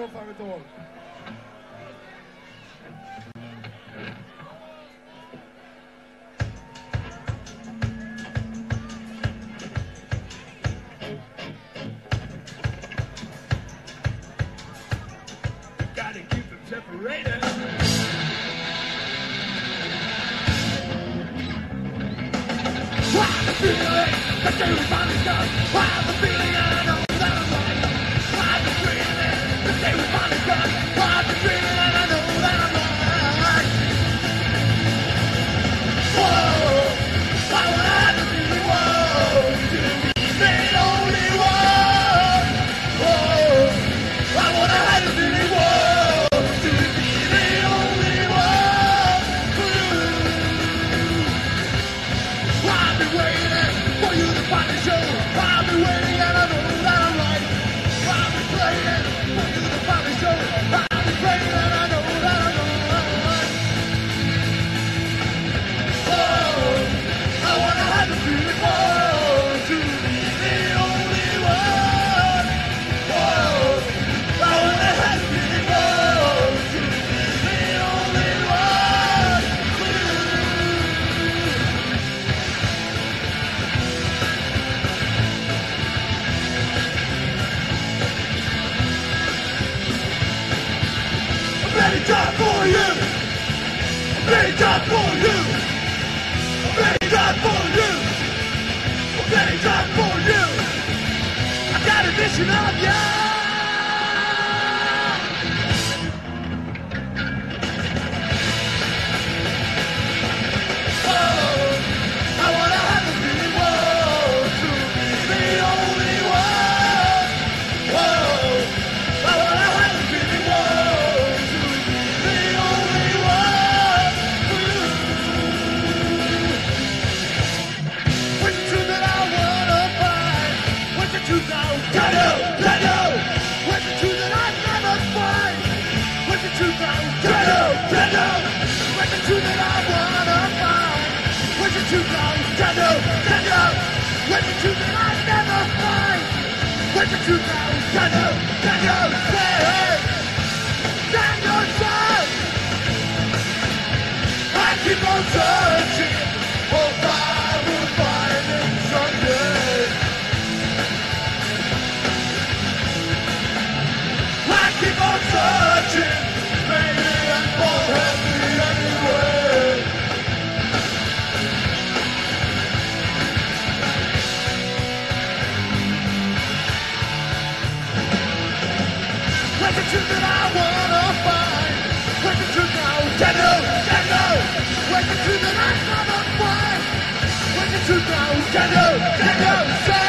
Hannover gezogen. Should I be? you that I wanna find? Was it too long? Stand up, stand up. Was it you that I never find? Was it too long? Stand up, stand up. Say hey, stand up, son. I keep on trying. truth that I wanna find. Where's the truth now? Daniel, Daniel. Where's the truth that I cannot find? Where's the truth now? Daniel, Daniel.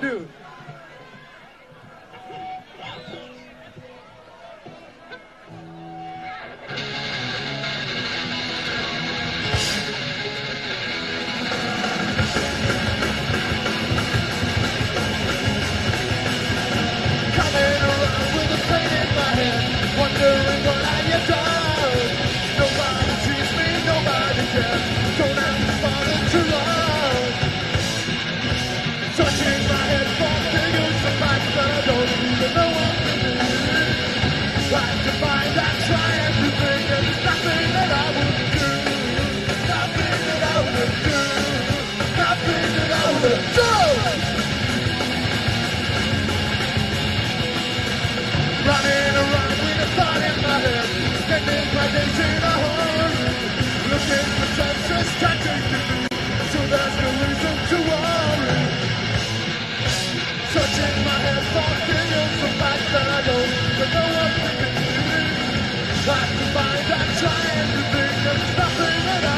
Dude. trying to think of nothing at all.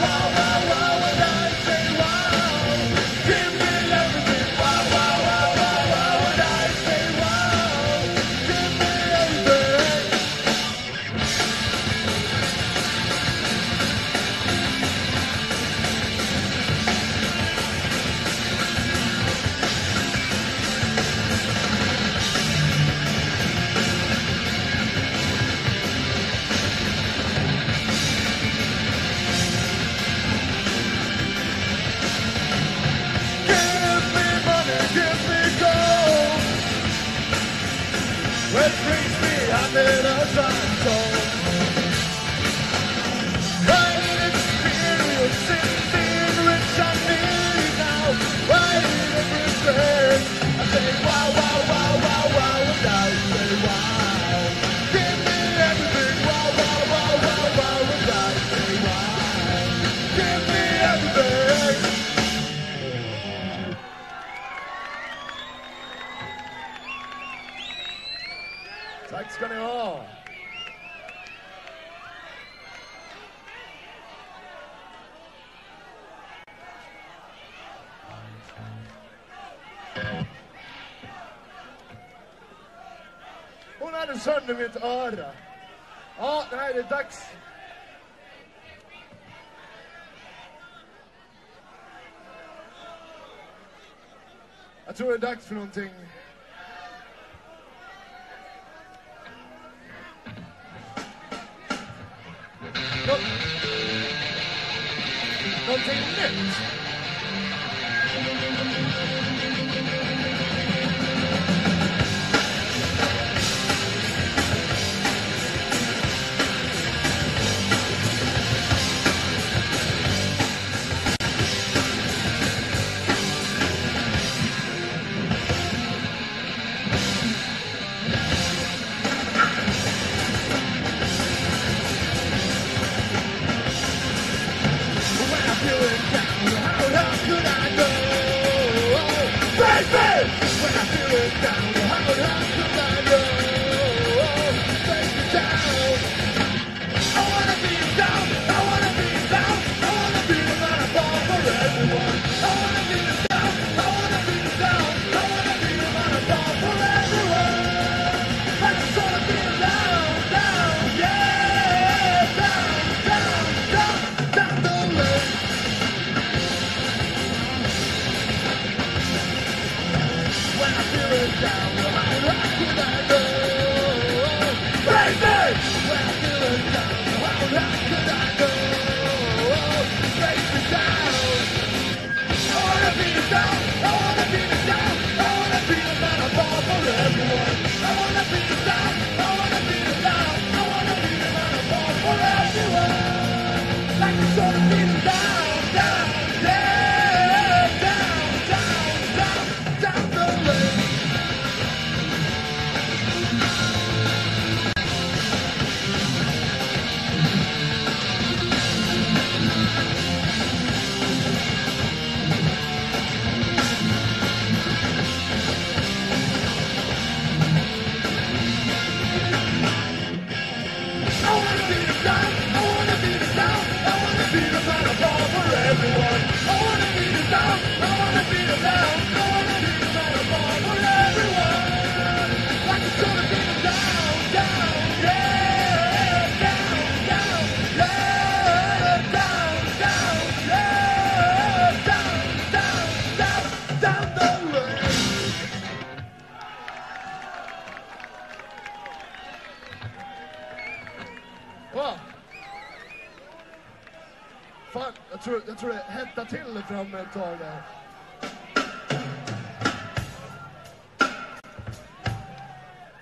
Hon hade sönder mitt öra. Ja, nej, det är dags. Jag tror det är dags för någonting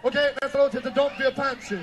Okay, let's load to the Don't Be a Pansy.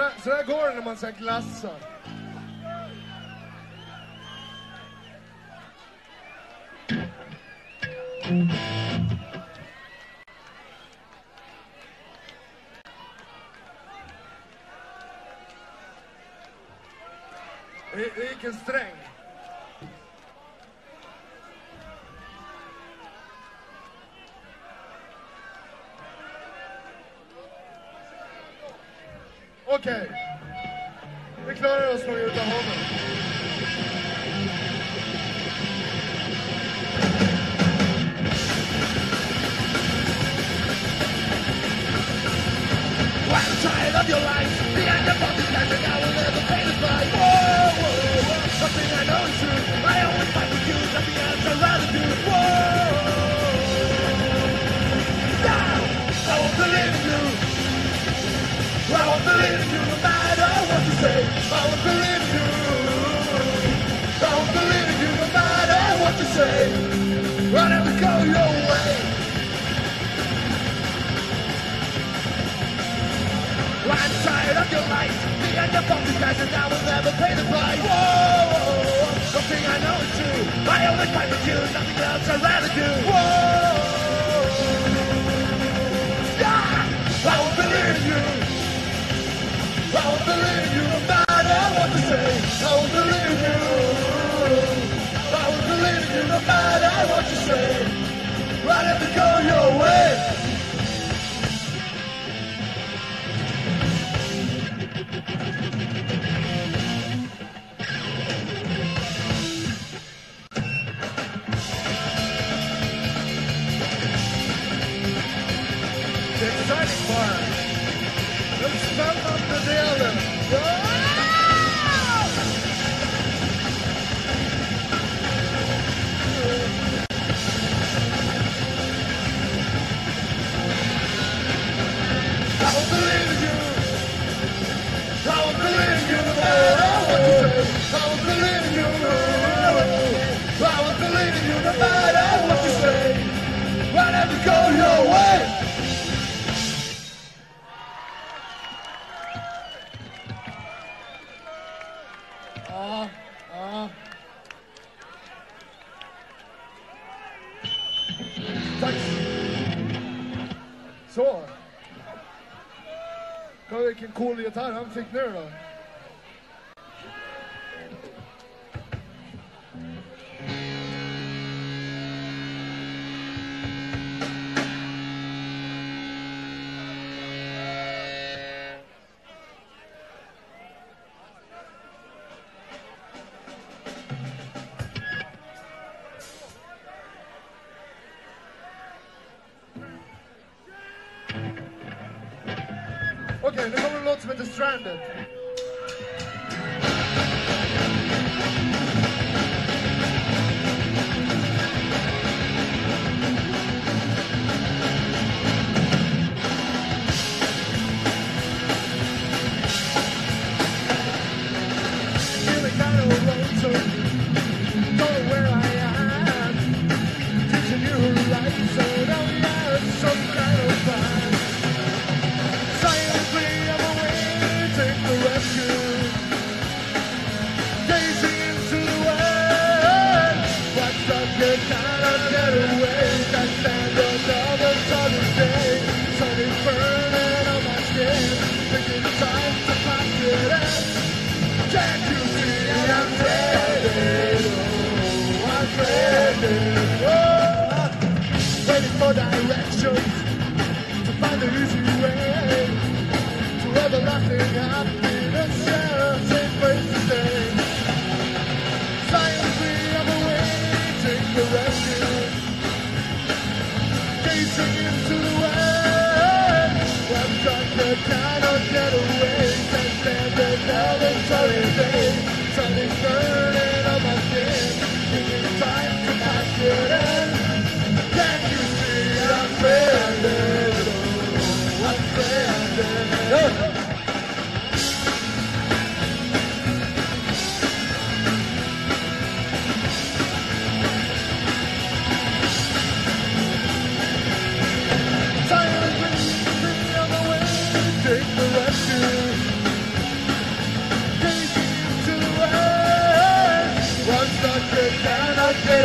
Så där, så där går det när man ska glassa. Det, det lies, the end of all guys, and I will never pay the price. Whoa, something I know is true. I only fight with you, nothing else I'd rather do. Whoa, yeah, I won't believe you. I won't believe you, no matter what you say. I won't believe you. I won't believe you, no matter what you say. I'll never go your way. I won't believe in you. I believe in you. I believe in you. No matter what you say. Never go your way. Ja, ja. Tack. Så. Kolla vilken cool gitarr han fick nu då.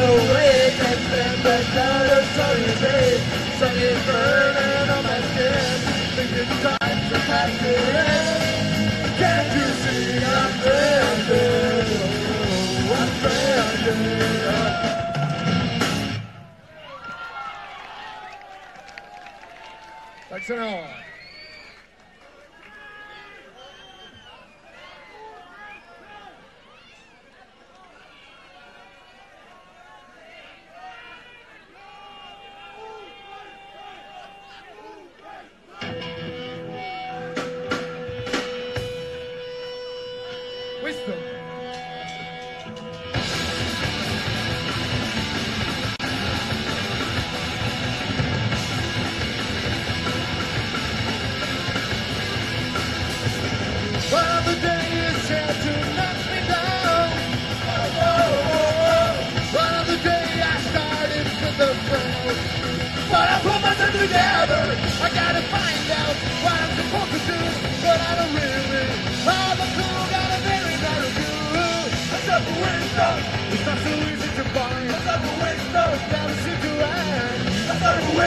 Awake and stand back down and sun is. Sun is burning on my skin. Thinking time to pass the end. Can't you see I'm stranded? I'm ska ni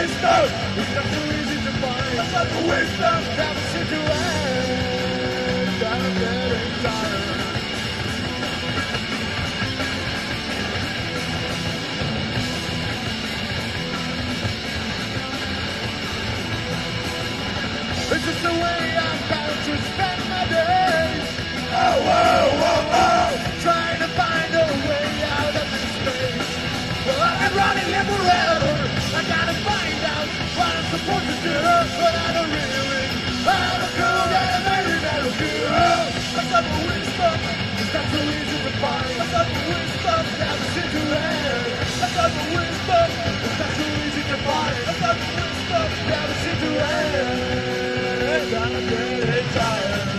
wisdom. It's not so easy to find. I got the wisdom. Never seem to end. I'm getting tired. It's just the way I'm bound to spend my days. Oh, whoa, whoa, whoa. Trying to find a way out of this space. Well, I've been running here forever. I gotta find out what I'm supposed to do, but I don't really have a clue. Got a very narrow view. I got the wisdom. It's not so easy to find. I got the wisdom. Never seem to end. I got the wisdom. It's not so easy to find. I got the wisdom. Never seem to end. I'm getting tired.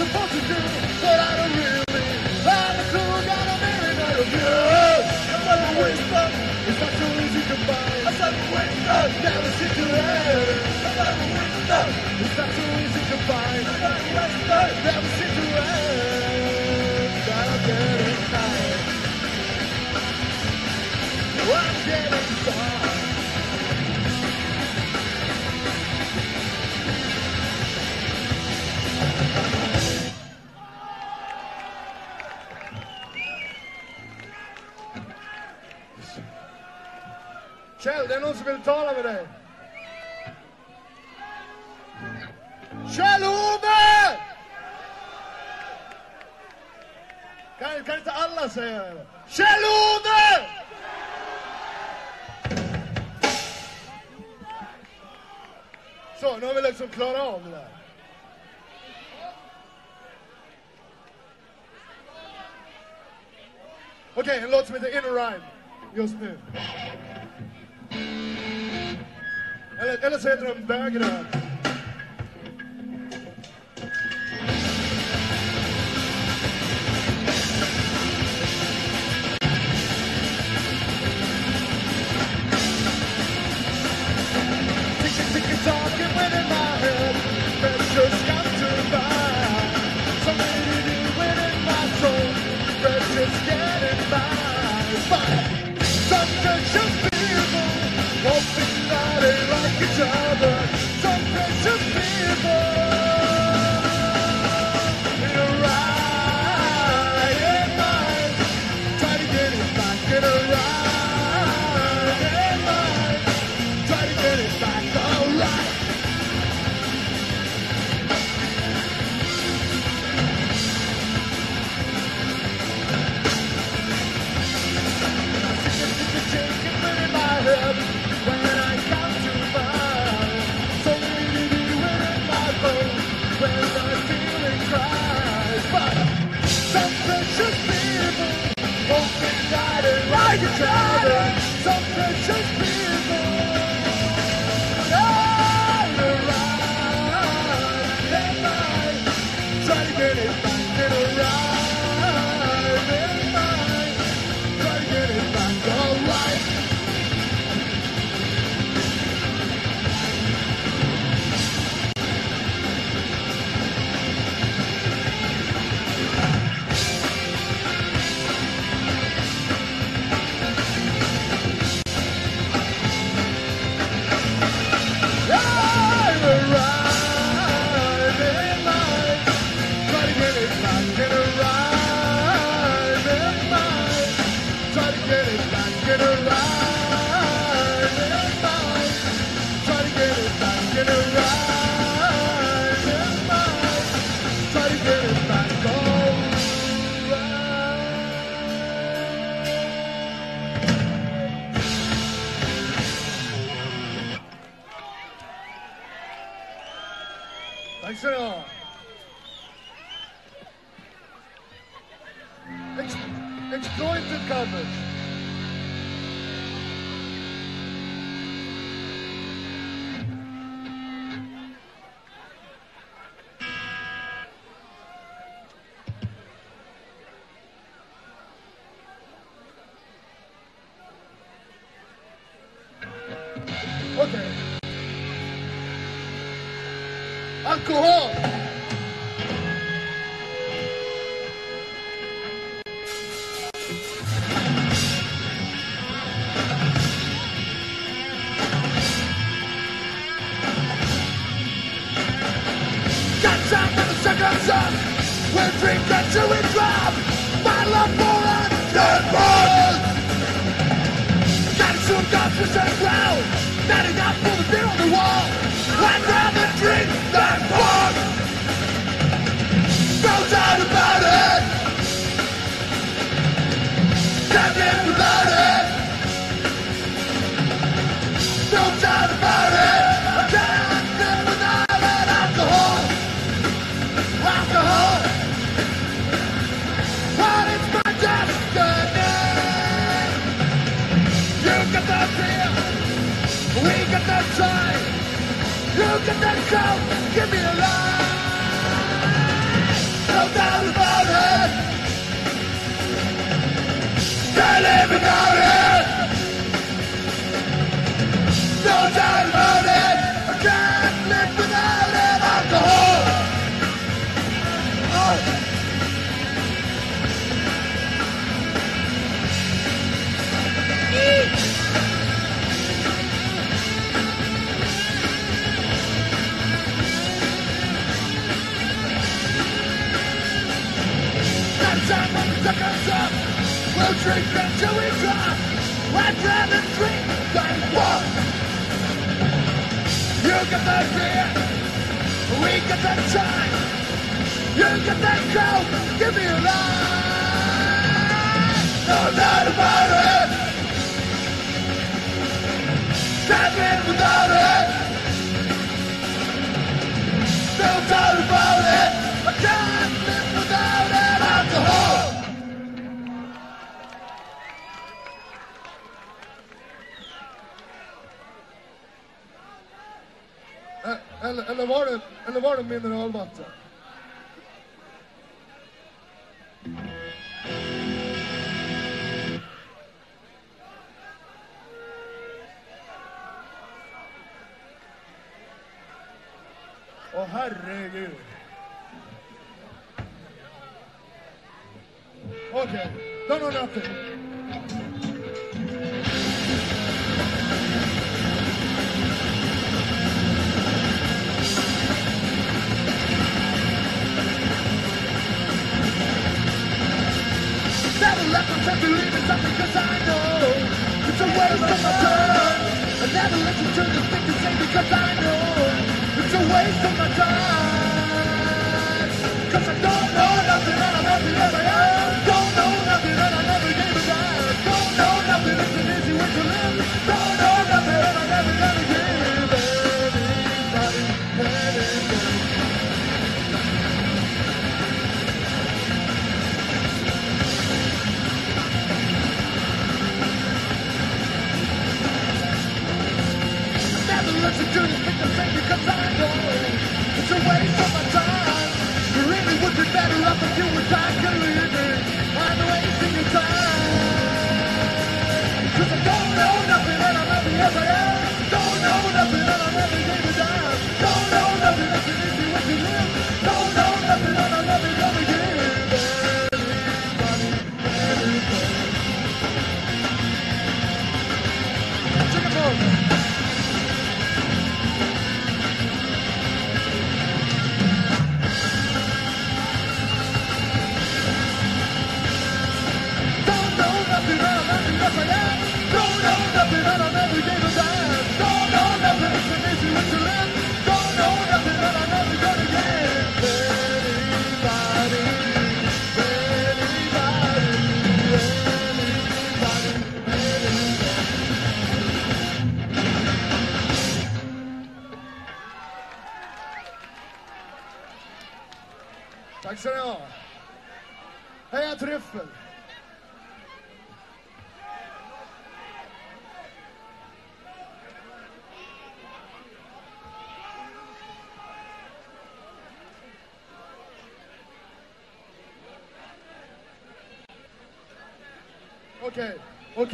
Supposed to do, but I don't really dig. Kjell-Ove! Kan, kan inte alla säga det? Kjell-Ove! Så, nu har er vi liksom klarat av det där. Okej, en låt som heter In a Rhyme just nu. Eller, så heter de Bögröd. Alcohol. Mineralvatten? Åh herregud. Okej, don't know nothing. Never let myself believe in something cause I know. It's a waste of my time. I never listen to the things you say because I know. It's a waste of my time. Cause I don't know nothing and I'm happy as know it's a waste of my time. You really would be better off if you and wasting your I don't know nothing and I'm. Don't know nothing and I'm. Don't know nothing. Don't know nothing and I'm.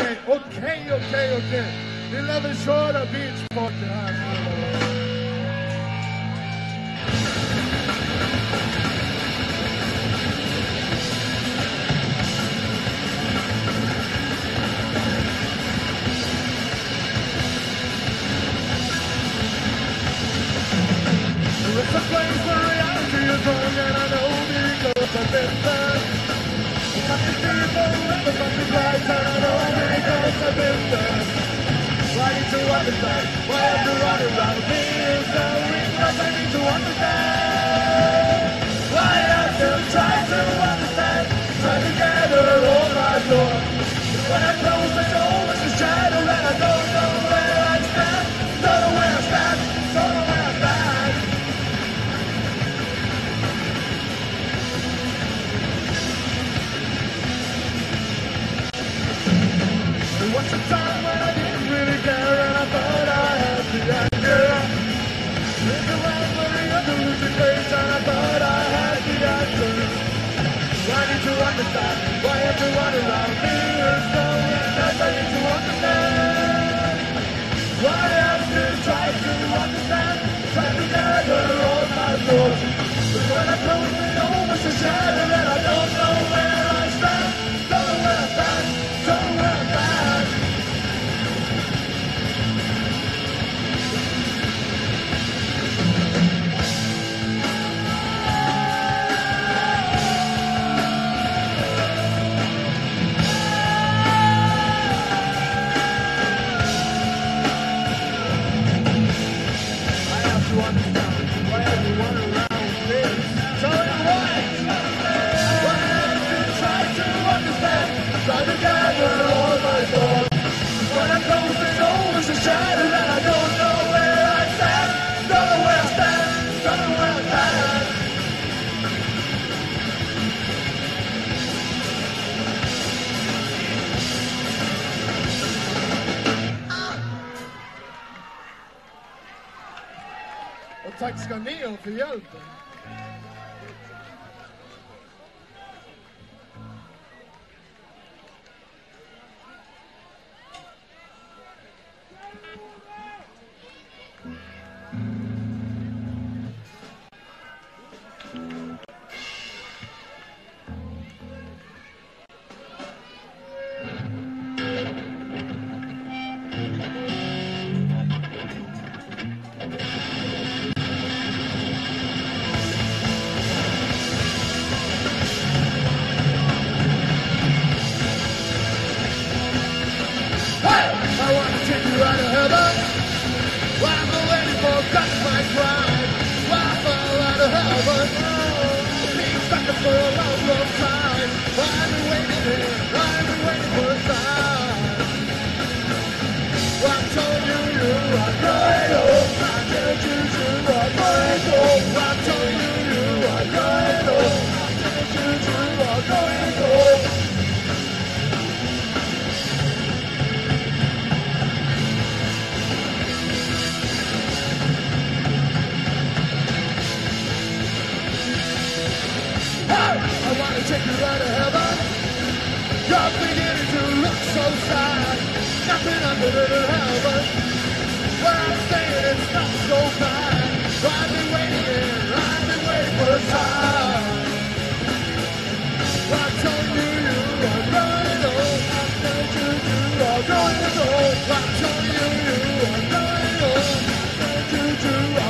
okay, okay, okay, okay. They Love it short of beach party. It's a place where reality is wrong and I know because I've been there. I can the business. Why did you understand? Why have you run around? Here's the reason I need to understand. estudiantes. I'm saying not so. I've been waiting, I've been waiting for time. I told you you are growing old. I told you you are. I told you you are. I told you you are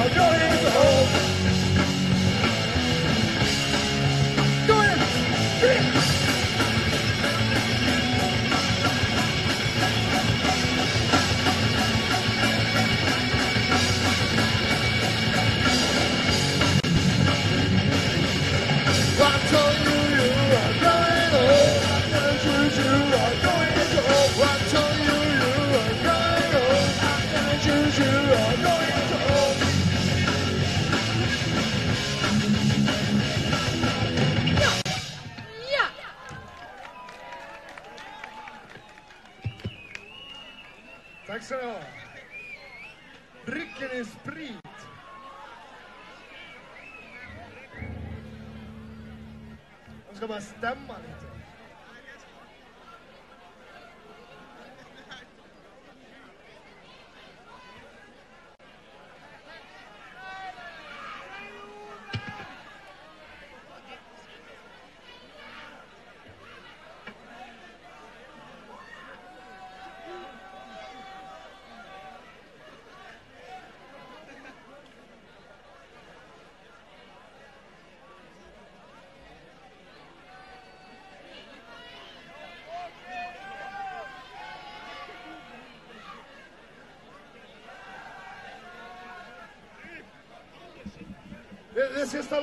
Det, det är sista